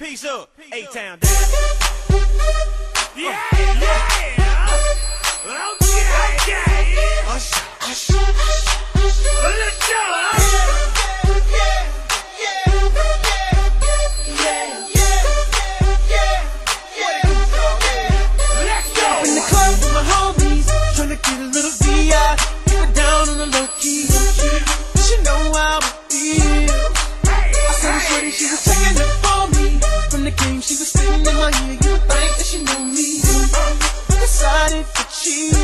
Peace up, A-Town. Yeah, yeah. Okay, okay. Hush, hush, hush. Let's go. She's was the game, she was sitting in my ear. You think that she knew me? Decided to cheat.